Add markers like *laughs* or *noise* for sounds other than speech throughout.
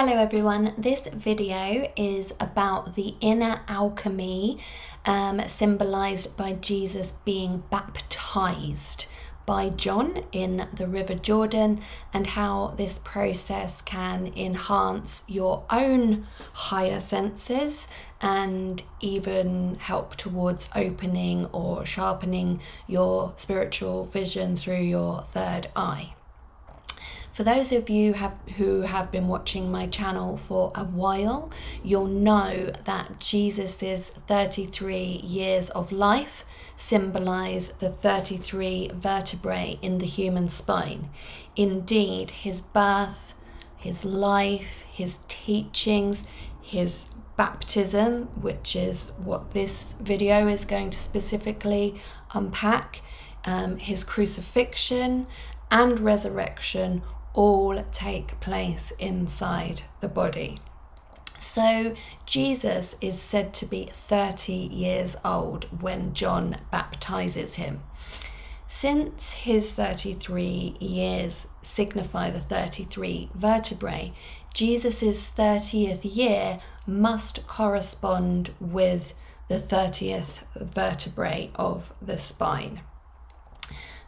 Hello everyone, this video is about the inner alchemy um, symbolized by Jesus being baptized by John in the River Jordan and how this process can enhance your own higher senses and even help towards opening or sharpening your spiritual vision through your third eye. For those of you have, who have been watching my channel for a while, you'll know that Jesus' 33 years of life symbolize the 33 vertebrae in the human spine. Indeed, his birth, his life, his teachings, his baptism, which is what this video is going to specifically unpack, um, his crucifixion and resurrection all take place inside the body. So, Jesus is said to be 30 years old when John baptizes him. Since his 33 years signify the 33 vertebrae, Jesus' 30th year must correspond with the 30th vertebrae of the spine.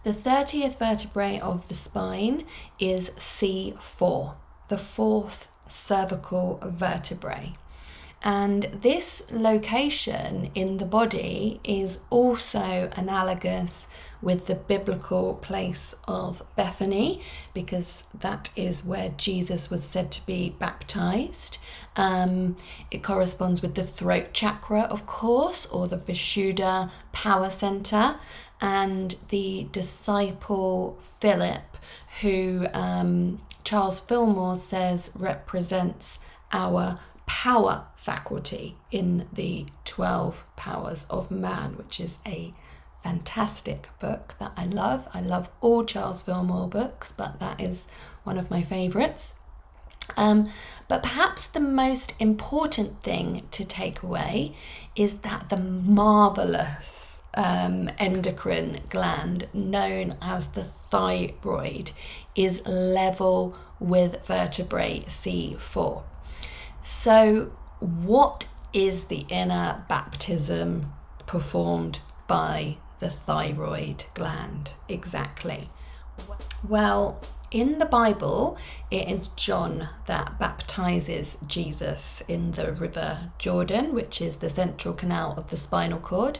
The 30th vertebrae of the spine is C4, the fourth cervical vertebrae. And this location in the body is also analogous with the biblical place of Bethany, because that is where Jesus was said to be baptized. Um, it corresponds with the throat chakra, of course, or the Vishuddha power center and the disciple Philip, who um, Charles Fillmore says represents our power faculty in the 12 powers of man, which is a fantastic book that I love. I love all Charles Fillmore books, but that is one of my favourites. Um, but perhaps the most important thing to take away is that the marvelous um, endocrine gland known as the thyroid is level with vertebrae C4. So, what is the inner baptism performed by the thyroid gland exactly? Well, in the Bible, it is John that baptizes Jesus in the River Jordan, which is the central canal of the spinal cord.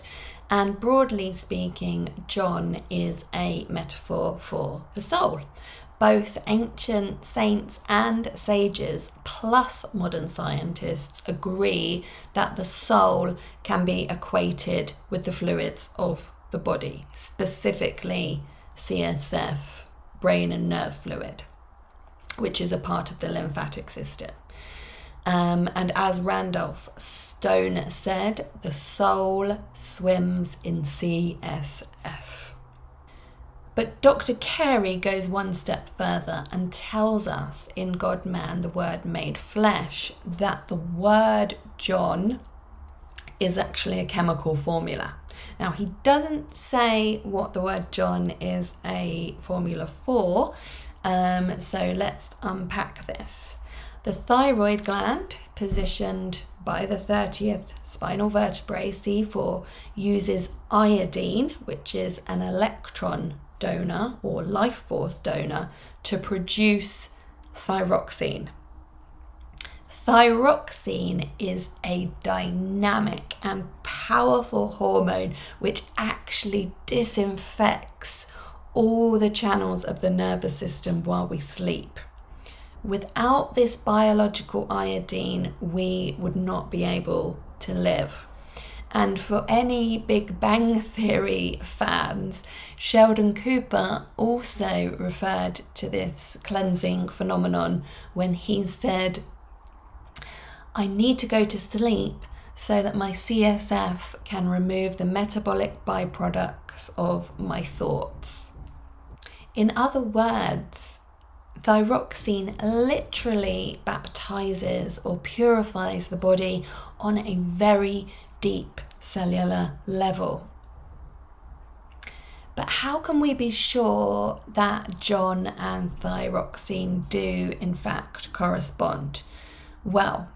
And broadly speaking, John is a metaphor for the soul. Both ancient saints and sages, plus modern scientists, agree that the soul can be equated with the fluids of the body, specifically CSF, brain and nerve fluid, which is a part of the lymphatic system. Um, and as Randolph Stone said, the soul swims in CSF. But Dr. Carey goes one step further and tells us in God Man, the Word made flesh, that the word John is actually a chemical formula. Now, he doesn't say what the word John is a formula for, um, so let's unpack this. The thyroid gland, positioned by the 30th spinal vertebrae, C4, uses iodine, which is an electron donor or life force donor, to produce thyroxine. Thyroxine is a dynamic and powerful hormone which actually disinfects all the channels of the nervous system while we sleep. Without this biological iodine, we would not be able to live. And for any Big Bang *laughs* Theory fans, Sheldon Cooper also referred to this cleansing phenomenon when he said, I need to go to sleep so that my CSF can remove the metabolic byproducts of my thoughts. In other words, Thyroxine literally baptizes or purifies the body on a very deep cellular level. But how can we be sure that John and thyroxine do in fact correspond? Well,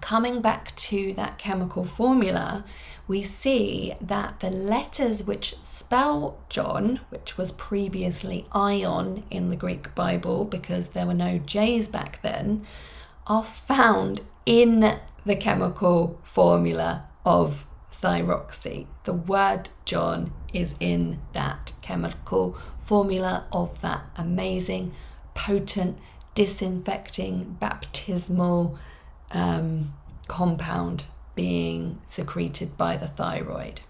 coming back to that chemical formula, we see that the letters which spell John, which was previously ion in the Greek Bible because there were no J's back then, are found in the chemical formula of thyroxine. The word John is in that chemical formula of that amazing, potent, disinfecting, baptismal um, compound being secreted by the thyroid.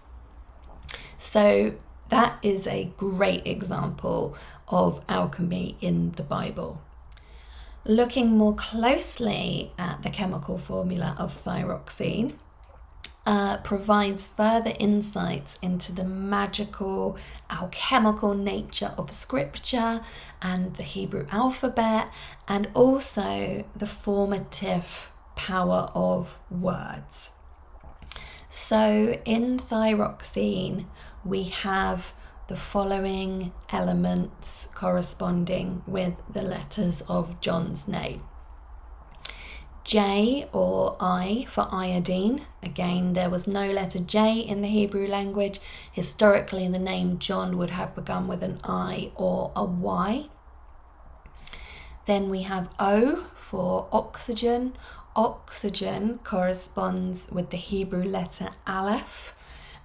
So, that is a great example of alchemy in the Bible. Looking more closely at the chemical formula of thyroxine, uh, provides further insights into the magical, alchemical nature of scripture and the Hebrew alphabet, and also the formative power of words. So, in thyroxine, we have the following elements corresponding with the letters of John's name. J or I for iodine. Again, there was no letter J in the Hebrew language. Historically, the name John would have begun with an I or a Y. Then we have O for oxygen. Oxygen corresponds with the Hebrew letter Aleph,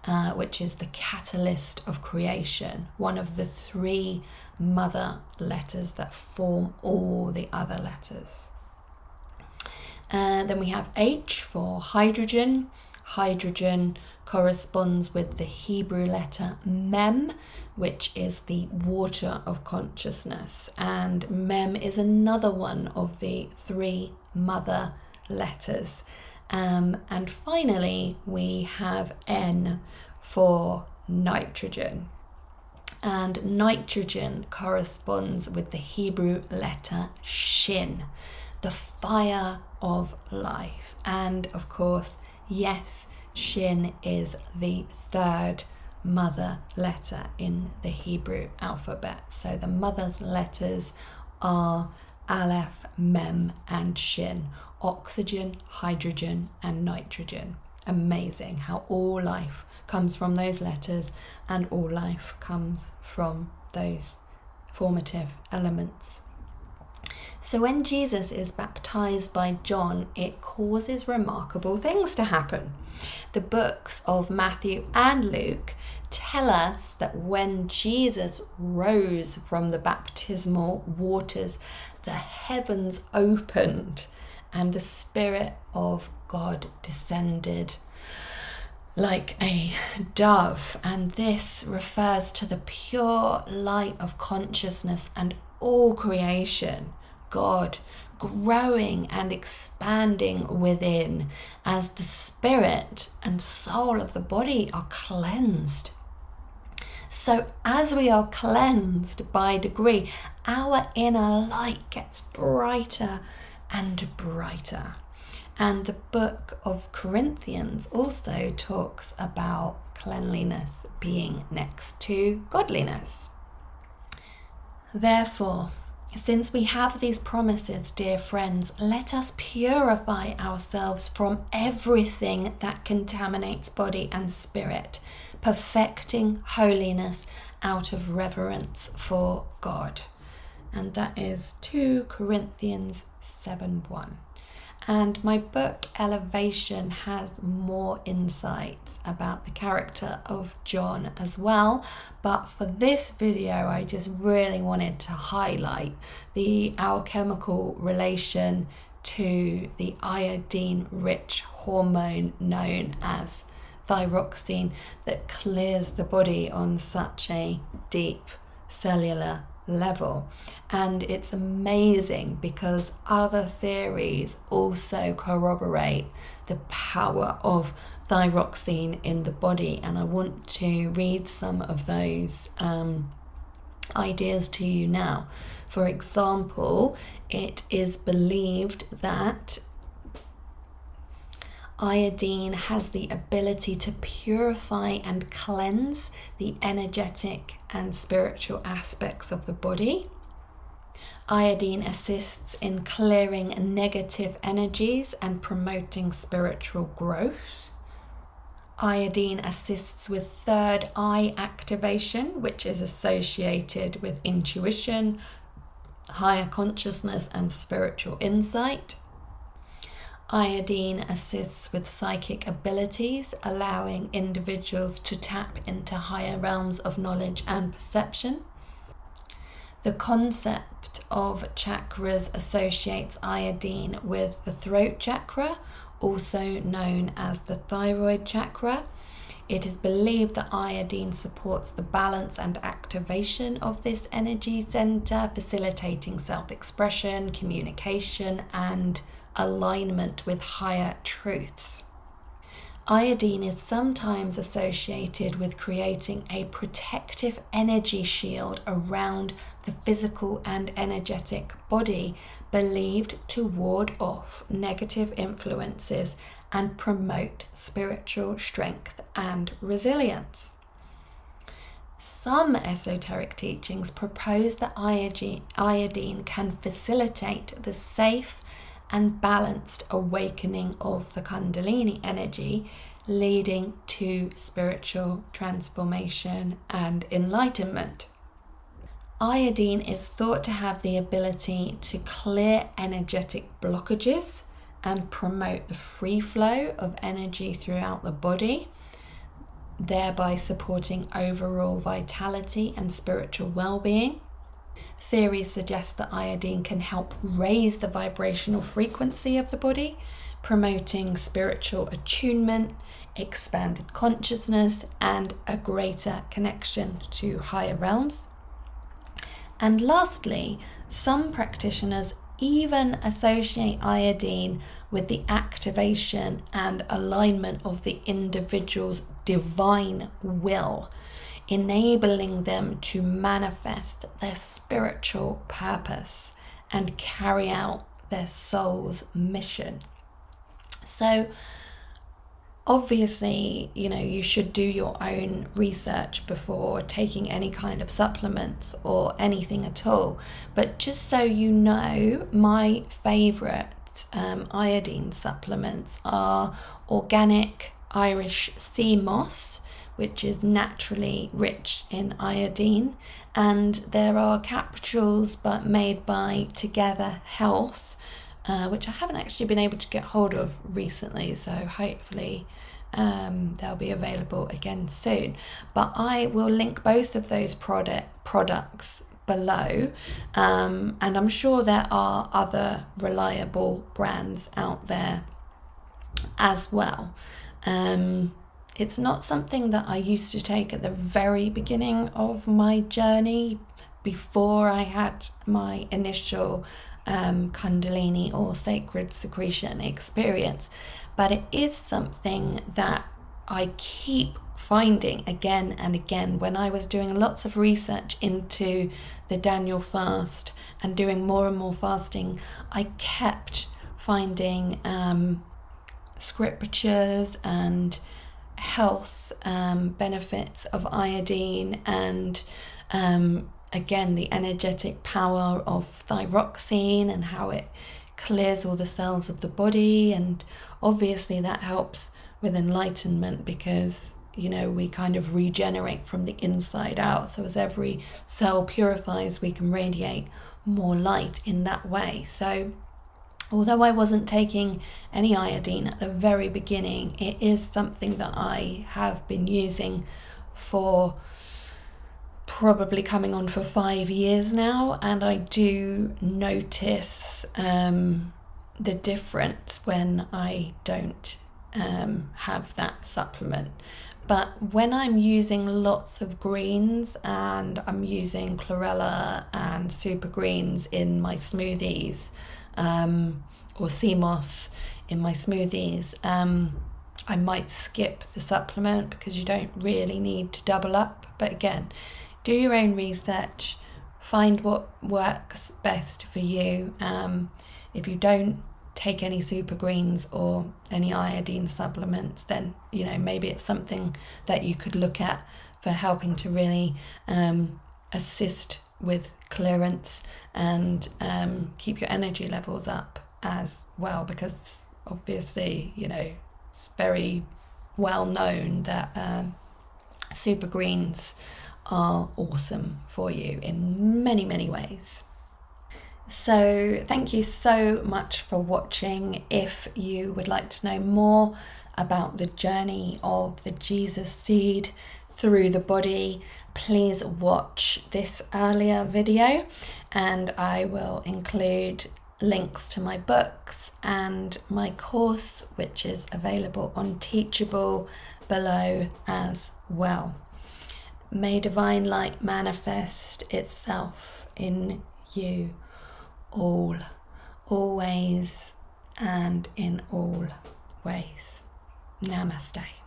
uh, which is the catalyst of creation, one of the three mother letters that form all the other letters. Uh, then we have H for hydrogen. Hydrogen corresponds with the Hebrew letter Mem, which is the water of consciousness. And Mem is another one of the three mother letters. Um, and finally, we have N for nitrogen. And nitrogen corresponds with the Hebrew letter Shin, the fire of life. And of course, yes, Shin is the third mother letter in the Hebrew alphabet. So the mother's letters are Aleph, Mem, and Shin oxygen, hydrogen, and nitrogen. Amazing how all life comes from those letters and all life comes from those formative elements. So when Jesus is baptized by John, it causes remarkable things to happen. The books of Matthew and Luke tell us that when Jesus rose from the baptismal waters, the heavens opened and the Spirit of God descended like a dove, and this refers to the pure light of consciousness and all creation. God growing and expanding within as the spirit and soul of the body are cleansed. So, as we are cleansed by degree, our inner light gets brighter and brighter. And the book of Corinthians also talks about cleanliness being next to godliness. Therefore, since we have these promises, dear friends, let us purify ourselves from everything that contaminates body and spirit, perfecting holiness out of reverence for God. And that is 2 Corinthians 7 1. And my book Elevation has more insights about the character of John as well. But for this video, I just really wanted to highlight the alchemical relation to the iodine rich hormone known as thyroxine that clears the body on such a deep cellular level. And it's amazing because other theories also corroborate the power of thyroxine in the body. And I want to read some of those um, ideas to you now. For example, it is believed that Iodine has the ability to purify and cleanse the energetic and spiritual aspects of the body. Iodine assists in clearing negative energies and promoting spiritual growth. Iodine assists with third eye activation, which is associated with intuition, higher consciousness, and spiritual insight. Iodine assists with psychic abilities, allowing individuals to tap into higher realms of knowledge and perception. The concept of chakras associates iodine with the throat chakra, also known as the thyroid chakra. It is believed that iodine supports the balance and activation of this energy center, facilitating self expression, communication, and alignment with higher truths. Iodine is sometimes associated with creating a protective energy shield around the physical and energetic body, believed to ward off negative influences and promote spiritual strength and resilience. Some esoteric teachings propose that iodine can facilitate the safe and balanced awakening of the Kundalini energy, leading to spiritual transformation and enlightenment. Iodine is thought to have the ability to clear energetic blockages and promote the free flow of energy throughout the body, thereby supporting overall vitality and spiritual well being. Theories suggest that iodine can help raise the vibrational frequency of the body, promoting spiritual attunement, expanded consciousness, and a greater connection to higher realms. And lastly, some practitioners even associate iodine with the activation and alignment of the individual's divine will enabling them to manifest their spiritual purpose and carry out their soul's mission. So, obviously, you know, you should do your own research before taking any kind of supplements or anything at all. But just so you know, my favorite um, iodine supplements are organic Irish sea moss which is naturally rich in iodine. And there are capsules, but made by Together Health, uh, which I haven't actually been able to get hold of recently. So hopefully. Um, they'll be available again soon. But I will link both of those product products below, um, and I'm sure there are other reliable brands out there as well. Um, it's not something that I used to take at the very beginning of my journey before I had my initial um, Kundalini or sacred secretion experience, but it is something that I keep finding again and again when I was doing lots of research into the Daniel fast and doing more and more fasting. I kept finding um, scriptures and health um, benefits of iodine and um, again the energetic power of thyroxine and how it clears all the cells of the body. And obviously that helps with enlightenment because you know we kind of regenerate from the inside out. So as every cell purifies we can radiate more light in that way. So although I wasn't taking any iodine at the very beginning, it is something that I have been using for probably coming on for five years now, and I do notice um, the difference when I don't um, have that supplement. But when I'm using lots of greens and I'm using chlorella and super greens in my smoothies, um, or sea moss in my smoothies. Um, I might skip the supplement because you don't really need to double up. But again, do your own research, find what works best for you. Um, if you don't take any super greens or any iodine supplements, then you know maybe it's something that you could look at for helping to really um, assist with clearance and um, keep your energy levels up as well because obviously you know it's very well known that um, super greens are awesome for you in many many ways. So thank you so much for watching. If you would like to know more about the journey of the jesus seed through the body, please watch this earlier video and I will include links to my books and my course, which is available on Teachable below as well. May divine light manifest itself in you all, always, and in all ways. Namaste.